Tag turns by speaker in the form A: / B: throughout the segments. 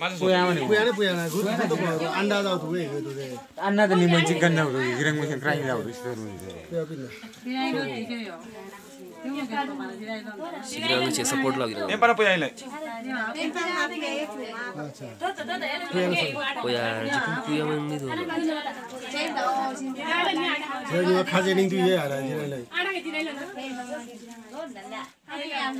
A: Daw tu eh tu deh.
B: Anna the limon chicken now. Girang mo siyang crying out. Is there
A: Puya pinna.
C: सिग्रामी चाहिँ support लगिरहेको
D: नेपाल पुइ आइलाई
C: कोया जिकुन कुयामा नि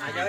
E: आइए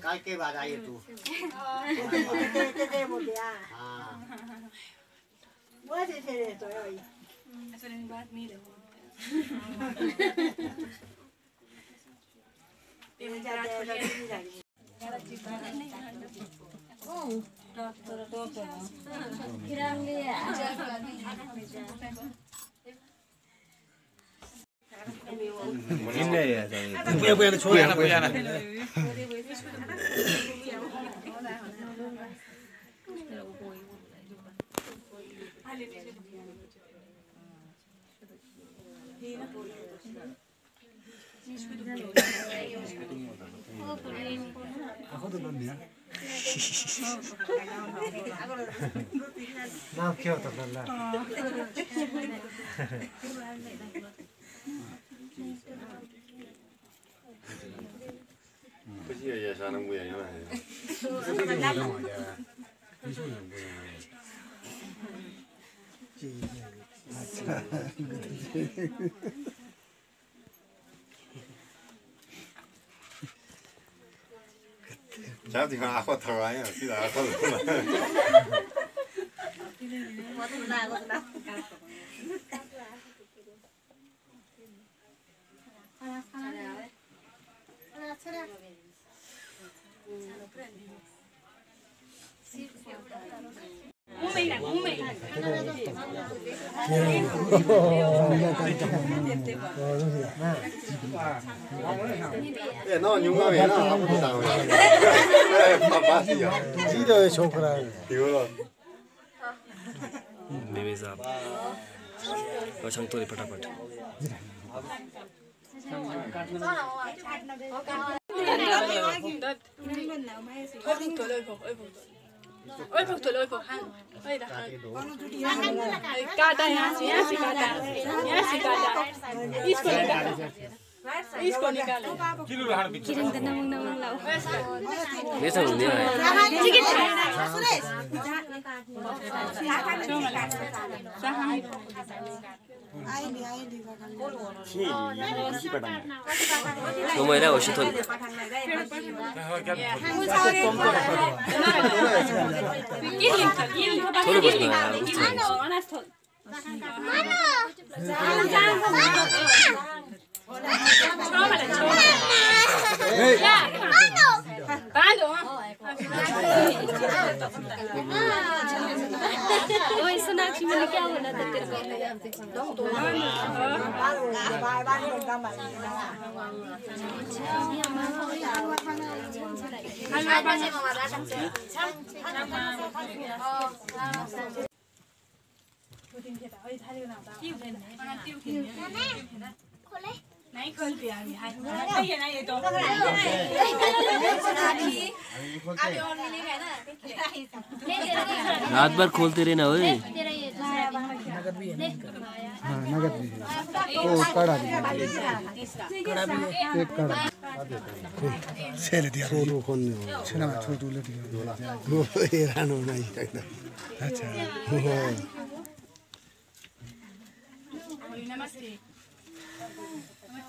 E: 깔게 받아
A: 얘도.
D: 그때
B: 뭐야? 아. 음. 뭐 세세를 줘요. 저는 받니다. 내가 잘 Ako to doon
F: niya. 나도 키워도 달라. 어. 그지야 얘 사는 거야 얘나. 무슨 거야? 무슨 거야? 아, 참. 啥地方阿好偷啊？
A: 阿？我怎
F: 么来？
C: 我怎么来？पछाङ तोरे फटाफट
G: Ôi phục tuổi ôi phục hăng. Ôi đã hăng. Kada यहाँ से यहाँ से kada यहाँ से kada इसको निकालो इसको निकालो
D: किलो राख्नु बिच
C: मेचा हुने आयो
G: Sahan.
C: रमाइलो होस् थोरै
E: के लिन्छ के लिन्छ
C: थोरै बस्नु
E: थोल
D: ओए सोनाक्षी मैंने क्या बोला था तेरे को
C: रात भर खोलते
D: रहे ना
A: हाँ, नगद भी है ओ कड़ा भी है। कड़ा भी है एक कड़ा सेल दिया छना ले दिया वो अच्छा
E: नमस्ते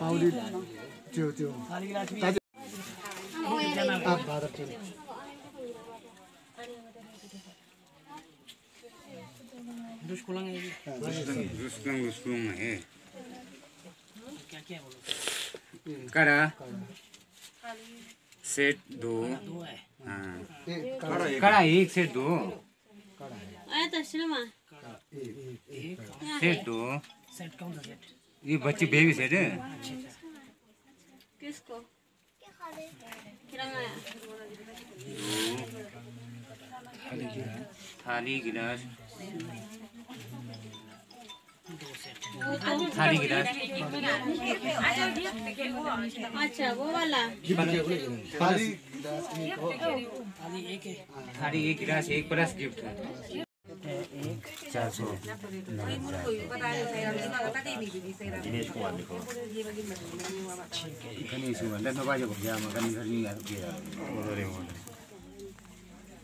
A: पाउडी त्यो त्यो
B: है कड़ा सेट दो। हाँ कड़ा एक। सेट दो। सेट दो। ये बच्ची बेबी सेट है।
D: किसको?
B: थाली गिलास। खाली गिलास
D: अच्छा वो वाला।
H: खाली
B: खाली एक गिलास एक बरस गिफ्ट। है चार सौ। दिनेश कुमार लिखो। ठीक है। इतनी इसी में धन्यवाद भैया मगर इधर नहीं यार